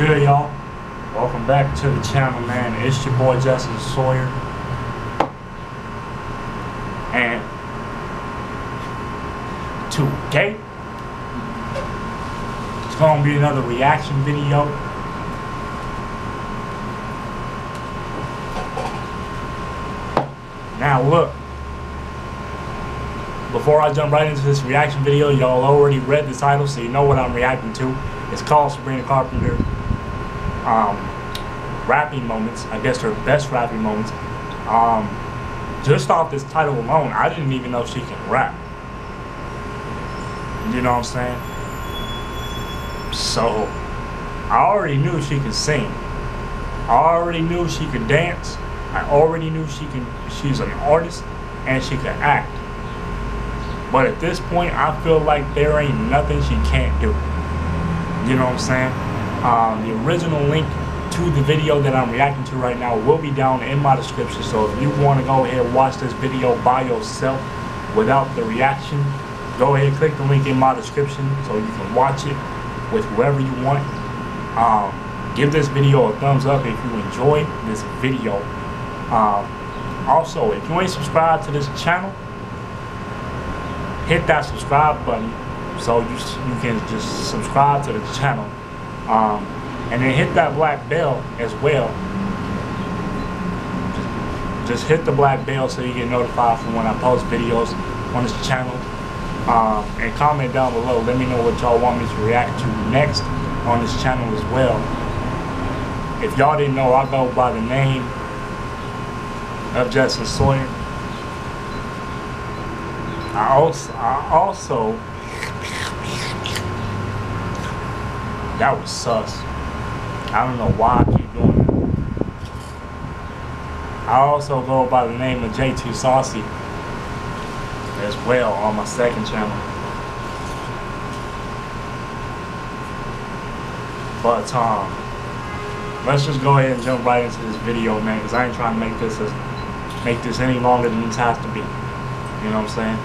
Good, y'all? Welcome back to the channel, man. It's your boy Jesten Sawyer. And today, it's gonna be another reaction video. Now look, before I jump right into this reaction video, y'all already read the title, so you know what I'm reacting to. It's called Sabrina Carpenter um, rapping moments. I guess her best rapping moments. Um, just off this title alone, I didn't even know she can rap. You know what I'm saying? So, I already knew she could sing. I already knew she could dance. I already knew she can. She's an artist and she can act. But at this point, I feel like there ain't nothing she can't do. You know what I'm saying? Um, the original link to the video that I'm reacting to right now will be down in my description. So if you want to go ahead and watch this video by yourself without the reaction, go ahead and click the link in my description so you can watch it with whoever you want. Um, give this video a thumbs up if you enjoy this video. Um, also, if you ain't subscribed to this channel, hit that subscribe button so you, you can just subscribe to the channel um, and then hit that black bell as well. Just, just hit the black bell so you get notified from when I post videos on this channel. Um, and comment down below. Let me know what y'all want me to react to next on this channel as well. If y'all didn't know I go by the name of Jesten Sawyer. I also, I also, that was sus. I don't know why I keep doing that. I also go by the name of J2 Saucy as well on my second channel. But um, let's just go ahead and jump right into this video, man, because I ain't trying to make this as, make this any longer than it has to be. You know what I'm saying?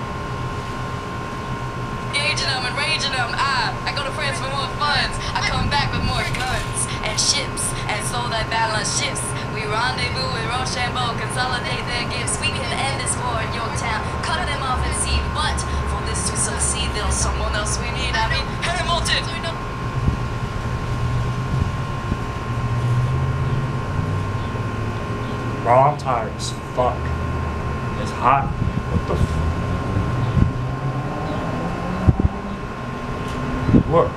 Engaging them and raging them. I, I go to France for more funds. I come back with more guns and ships. And so that balance shifts. We rendezvous with Rochambeau, consolidate their gifts. We can end this war in Yorktown. Cut them off and see. But for this to succeed, there's someone else we need. I mean, Hamilton. Bro, I'm tired as fuck. It's hot. What the f- Look,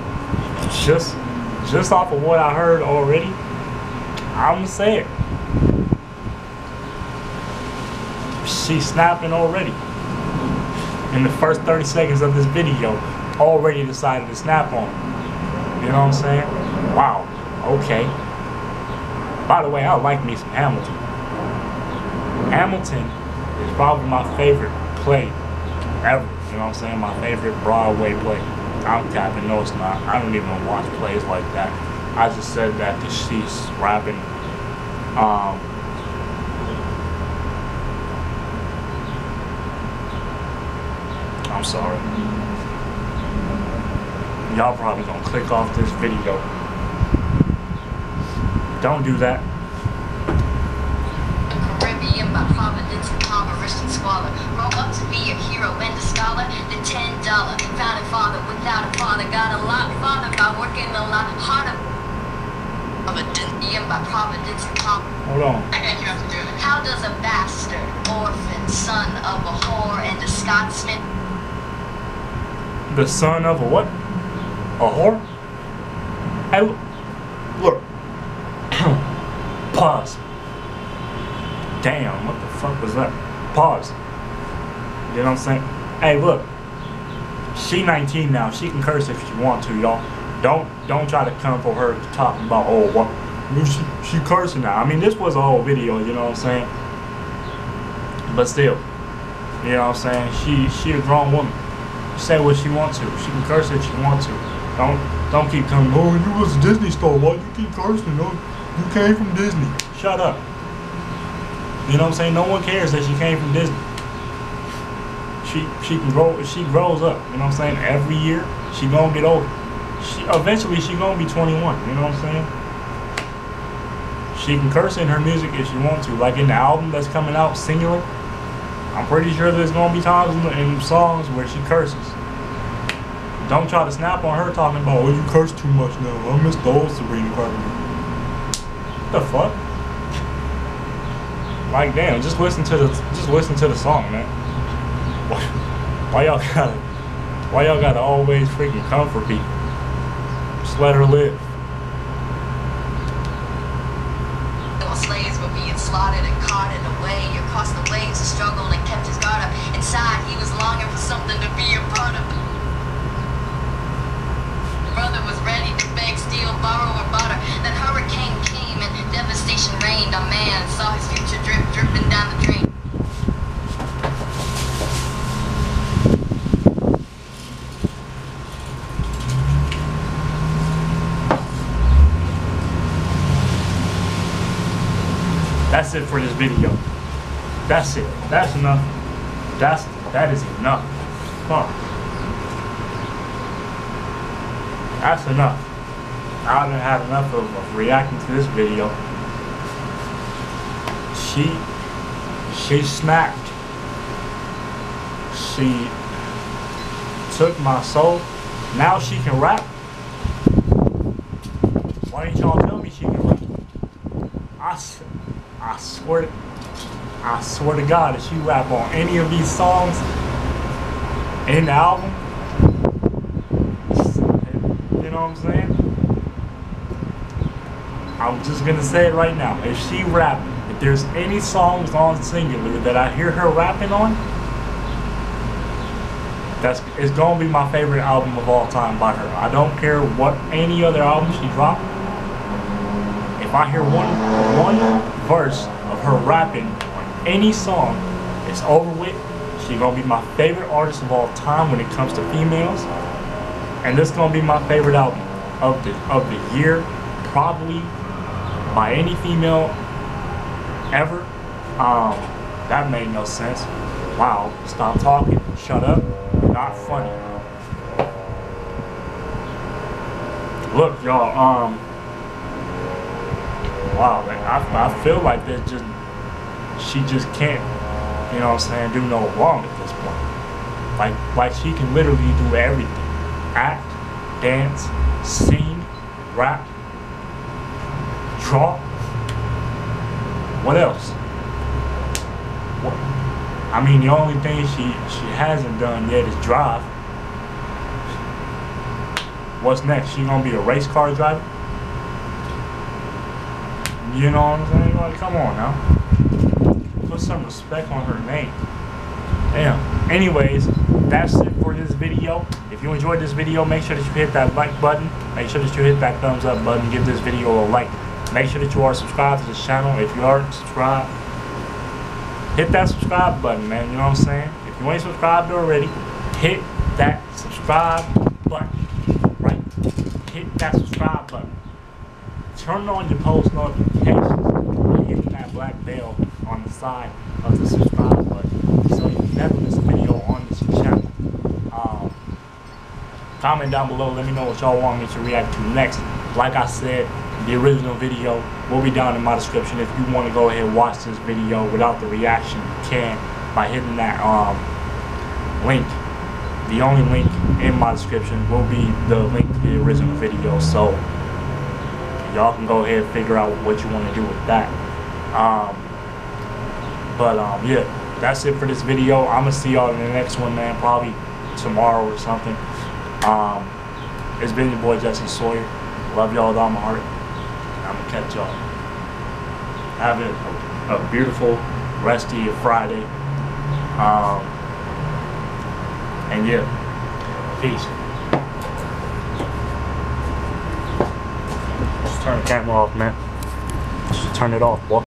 just just off of what I heard already, I'm gonna say it. She's snapping already. In the first 30 seconds of this video, already decided to snap on. You know what I'm saying? Wow. Okay. By the way, I like me some Hamilton. Hamilton is probably my favorite play ever. You know what I'm saying? My favorite Broadway play. I'm capping. No, it's not. I don't even watch plays like that. I just said that because she's rapping. Um, I'm sorry. Y'all probably gonna click off this video. Don't do that. Caribbean by providence and and squalor. Grow up to be a hero and a scholar. The ten dollar founding father without a father got a lot farther by working a lot harder. Providence by providence and. Hold on. How does a bastard, orphan, son of a whore and a Scotsman The son of a what? A whore? Look. look. Pause. Damn, what the fuck was that? Pause. You know what I'm saying? Hey, look. She 19 now. She can curse if she want to, y'all. Don't don't try to come for her talking about oh what she she cursing now. I mean this was a whole video, you know what I'm saying? But still, you know what I'm saying? She she a grown woman. Say what she wants to. She can curse if she wants to. Don't don't keep coming. Oh, you was a Disney star. Why you keep cursing? Oh, you came from Disney. Shut up. You know what I'm saying? No one cares that she came from Disney. She she can grow. She grows up. You know what I'm saying? Every year she gonna get older. She eventually she gonna be 21. You know what I'm saying? she can curse in her music if she wants to. Like in the album that's coming out, Singular, I'm pretty sure there's gonna be times in, songs where she curses. Don't try to snap on her talking about, oh, you curse too much now. I miss the old Sabrina Carpenter. What the fuck? Like, damn, just listen to the just listen to the song, man. Why, why y'all gotta why y'all gotta always freaking comfort people? Just let her live. Were being slaughtered and carted away across the waves. He struggled and kept his guard up. Inside, he was longing for something to be a part of. Brother was ready to beg, steal, borrow, or butter. Then hurricane came and devastation reigned. A man saw his future drip, dripping down the drain. That's it for this video. That's it. That's enough. That's that is enough. Huh. That's enough. I done had enough of, of reacting to this video. She she snapped. She took my soul. Now she can rap. Why didn't y'all tell me she can rap? I, I swear to, I swear to God, if she rap on any of these songs in the album, you know what I'm saying? I'm just gonna say it right now. If she rap, if there's any songs on singular that I hear her rapping on, that's it's gonna be my favorite album of all time by her. I don't care what any other album she dropped. If I hear one one verse of her rapping on any song, it's over with. She gonna be my favorite artist of all time when it comes to females, and this gonna be my favorite album of the of the year, probably by any female ever. Um, that made no sense. Wow, stop talking. Shut up. Not funny. Look, y'all. Um. Wow, man, I, I feel like that just she just can't, you know what I'm saying, do no wrong at this point. Like like she can literally do everything. Act, dance, sing, rap, draw. What else? What? I mean, the only thing she she hasn't done yet is drive. What's next? She gonna be a race car driver? You know what I'm saying? Like, come on now. Put some respect on her name. Damn. Anyways, that's it for this video. If you enjoyed this video, make sure that you hit that like button. Make sure that you hit that thumbs up button. Give this video a like. Make sure that you are subscribed to this channel. If you aren't subscribed, hit that subscribe button, man. You know what I'm saying? If you ain't subscribed already, hit that subscribe button. Right? Hit that subscribe button. Turn on your post notifications by hitting that black bell on the side of the subscribe button so you never miss a video on this channel. Um, comment down below. Let me know what y'all want me to react to next. Like I said, the original video will be down in my description. If you want to go ahead and watch this video without the reaction, you can by hitting that um, link. The only link in my description will be the link to the original video. So y'all can go ahead and figure out what you want to do with that. Um, but um, yeah, that's it for this video. I'm gonna see y'all in the next one, man. Probably tomorrow or something. Um, it's been your boy Jesten Sawyer. Love y'all with all my heart. I'm gonna catch y'all. Have a, a beautiful rest of your Friday. Um, and yeah, peace. Turn the camera off, man. Just turn it off.